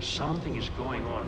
Something is going on.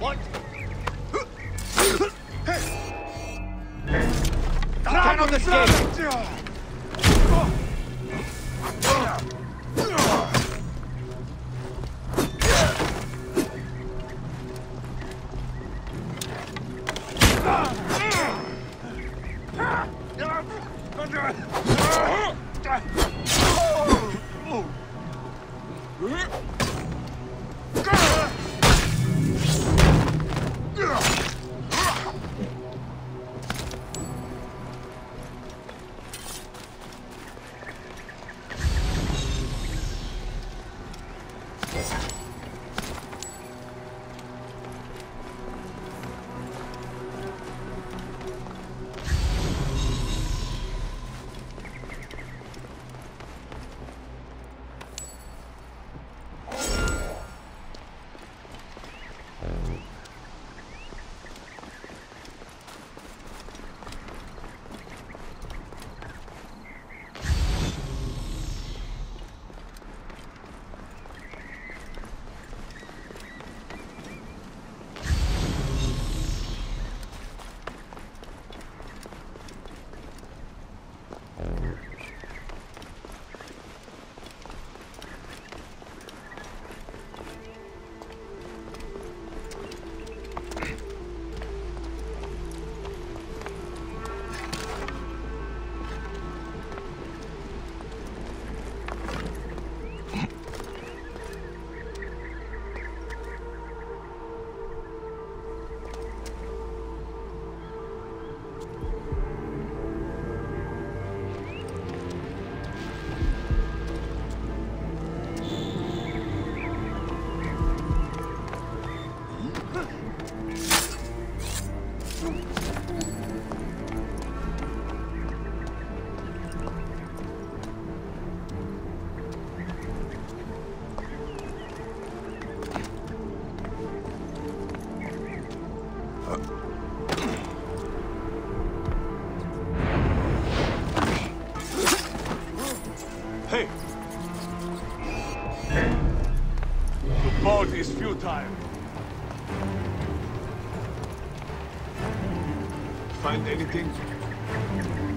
What? Stand on this gate! Find anything?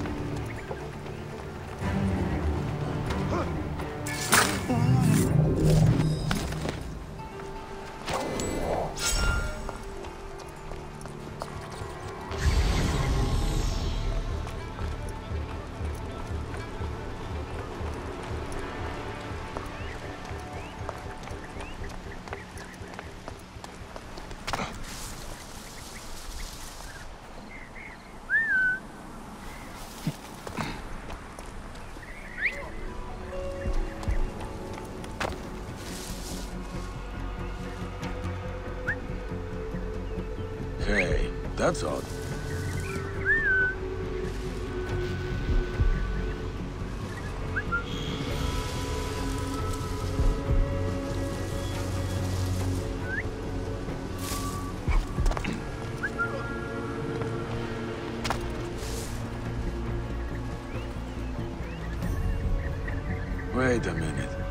That's odd. Wait a minute.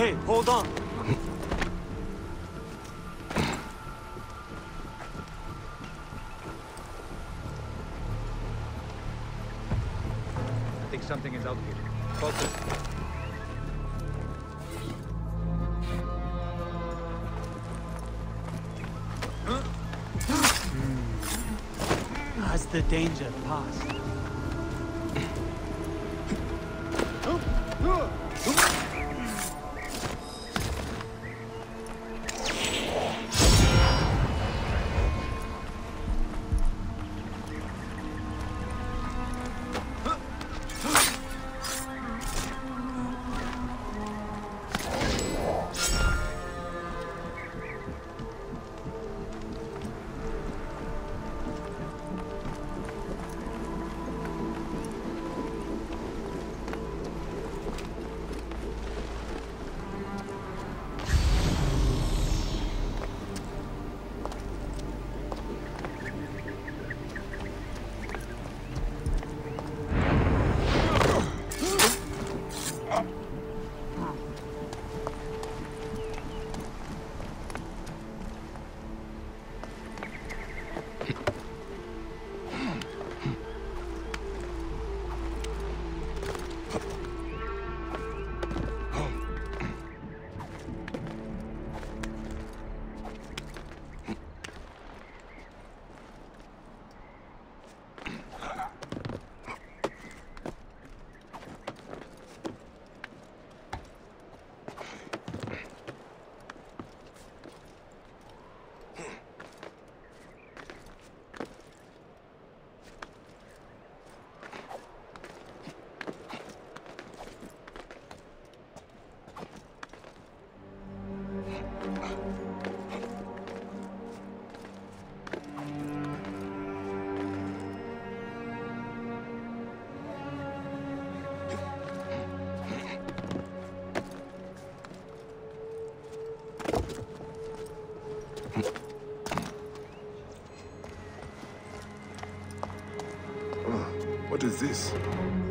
Hey, hold on. I think something is out here. Focus. Has the danger passed? What is this?